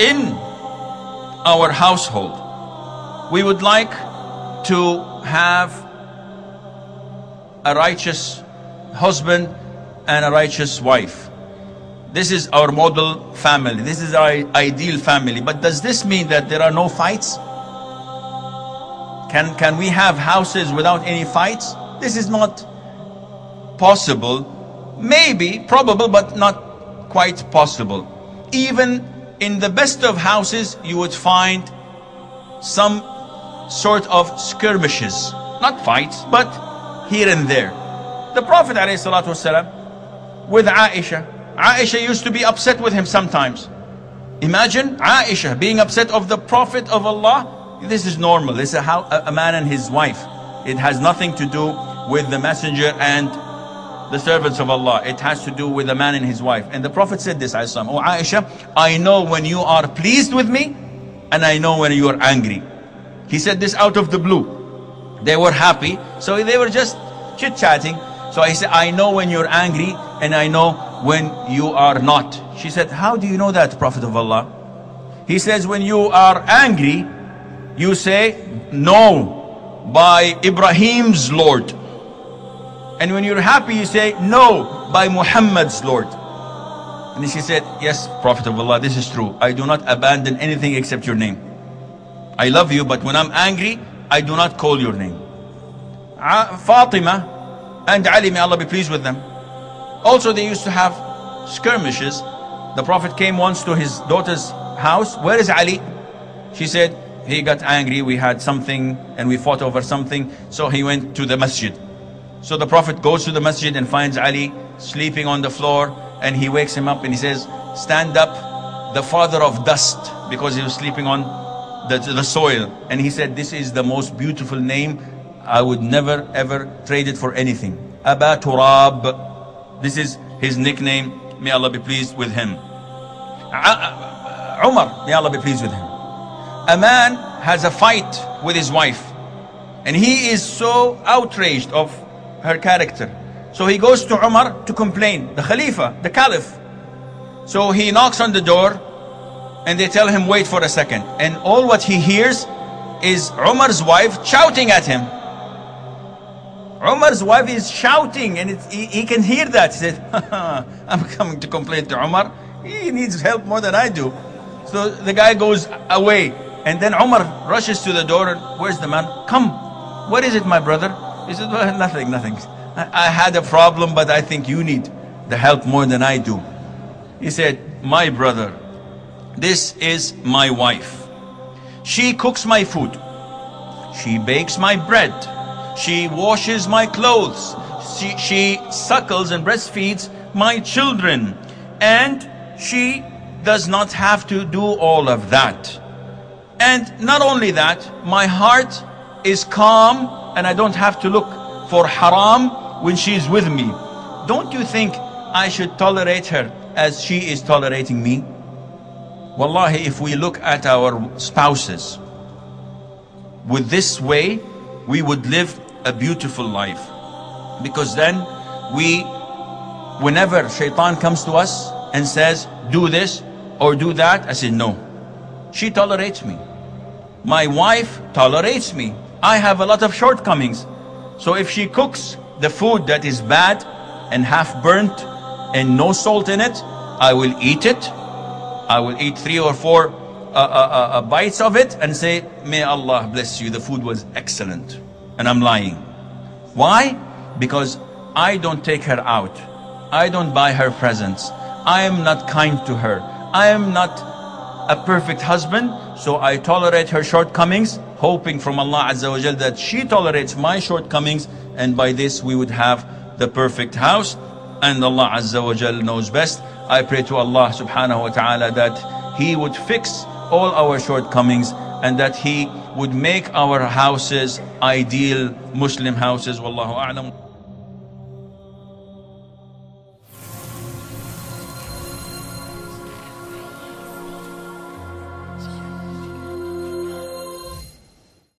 in our household, we would like to have a righteous husband and a righteous wife. This is our model family. This is our ideal family. But does this mean that there are no fights? Can, can we have houses without any fights? This is not possible. Maybe, probable, but not quite possible. Even in the best of houses, you would find some sort of skirmishes. Not fights, but here and there. The Prophet ﷺ with Aisha, Aisha used to be upset with him sometimes. Imagine Aisha being upset of the Prophet of Allah this is normal. This is a, a man and his wife. It has nothing to do with the messenger and the servants of Allah. It has to do with the man and his wife. And the Prophet said this, Oh Aisha, I know when you are pleased with me and I know when you are angry. He said this out of the blue. They were happy, so they were just chit-chatting. So I said, I know when you're angry and I know when you are not. She said, how do you know that, Prophet of Allah? He says, when you are angry, you say no by Ibrahim's Lord. And when you're happy, you say no by Muhammad's Lord. And she said, yes, Prophet of Allah, this is true. I do not abandon anything except your name. I love you, but when I'm angry, I do not call your name. Ah, Fatima and Ali, may Allah be pleased with them. Also, they used to have skirmishes. The Prophet came once to his daughter's house. Where is Ali? She said, he got angry, we had something and we fought over something, so he went to the masjid. So the Prophet goes to the masjid and finds Ali sleeping on the floor and he wakes him up and he says, stand up, the father of dust, because he was sleeping on the, the soil. And he said, this is the most beautiful name. I would never ever trade it for anything. Aba Turab. This is his nickname. May Allah be pleased with him. Umar, may Allah be pleased with him a man has a fight with his wife and he is so outraged of her character. So he goes to Umar to complain, the Khalifa, the Caliph. So he knocks on the door and they tell him, wait for a second. And all what he hears is Umar's wife shouting at him. Umar's wife is shouting and he, he, can hear that. He said, I'm coming to complain to Umar. He needs help more than I do. So the guy goes away. And then Umar rushes to the door and where's the man? Come. What is it, my brother? He said, well, nothing, nothing. I, I had a problem, but I think you need the help more than I do. He said, my brother, this is my wife. She cooks my food. She bakes my bread. She washes my clothes. She, she suckles and breastfeeds my children. And she does not have to do all of that. And not only that, my heart is calm and I don't have to look for haram when she is with me. Don't you think I should tolerate her as she is tolerating me? Wallahi, if we look at our spouses with this way, we would live a beautiful life. Because then we, whenever shaitan comes to us and says, do this or do that, I say, no. She tolerates me. My wife tolerates me. I have a lot of shortcomings. So if she cooks the food that is bad and half burnt and no salt in it, I will eat it. I will eat three or four uh, uh, uh, uh bites of it and say, May Allah bless you, the food was excellent. And I'm lying. Why? Because I don't take her out. I don't buy her presents. I am not kind to her. I am not a perfect husband, so I tolerate her shortcomings, hoping from Allah Azza wa Jal that she tolerates my shortcomings, and by this we would have the perfect house. And Allah Azza wa Jal knows best. I pray to Allah subhanahu wa ta'ala that He would fix all our shortcomings and that He would make our houses ideal Muslim houses. Wallahu a'lam.